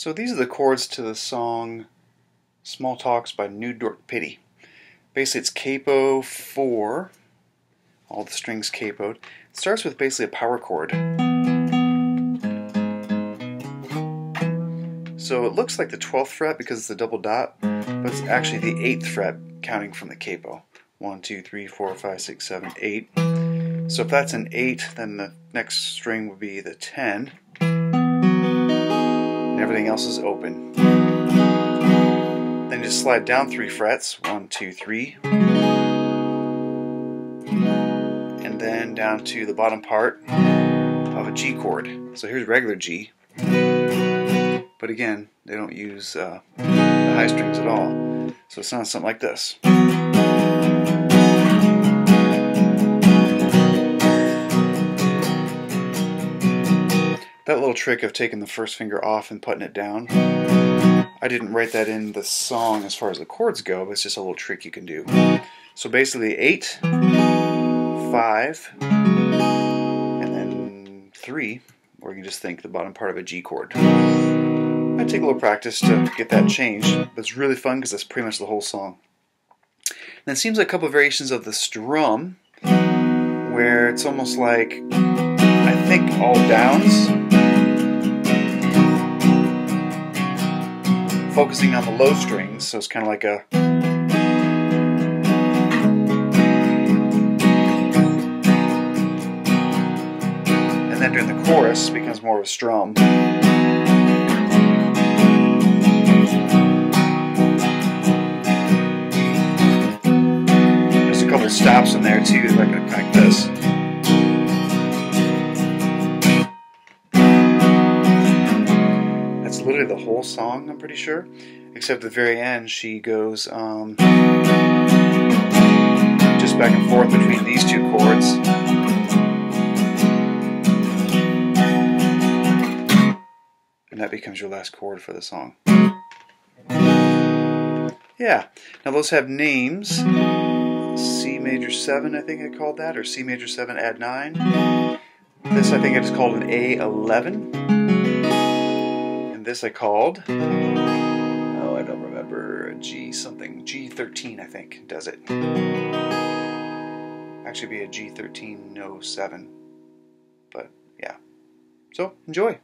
So these are the chords to the song Small Talks by New Dork Pity. Basically it's capo 4, all the strings capoed. It starts with basically a power chord. So it looks like the 12th fret because it's a double dot, but it's actually the 8th fret counting from the capo. 1, 2, 3, 4, 5, 6, 7, 8. So if that's an 8, then the next string would be the 10 everything else is open. Then just slide down three frets, one, two, three, and then down to the bottom part of a G chord. So here's regular G, but again, they don't use uh, the high strings at all. So it sounds something like this. That little trick of taking the first finger off and putting it down, I didn't write that in the song as far as the chords go, but it's just a little trick you can do. So basically 8, 5, and then 3, or you can just think the bottom part of a G chord. I take a little practice to get that changed, but it's really fun because that's pretty much the whole song. And it seems like a couple of variations of the strum, where it's almost like, I think all downs, focusing on the low strings, so it's kind of like a and then during the chorus becomes more of a strum. There's a couple stops in there too, like, like this. Literally the whole song, I'm pretty sure. Except at the very end, she goes um, just back and forth between these two chords. And that becomes your last chord for the song. Yeah. Now those have names. C major 7, I think I called that, or C major 7 add 9. This I think it's called an A11 this I called. Oh, I don't remember. G something. G13, I think, does it. Actually, be a G1307. But yeah. So, enjoy.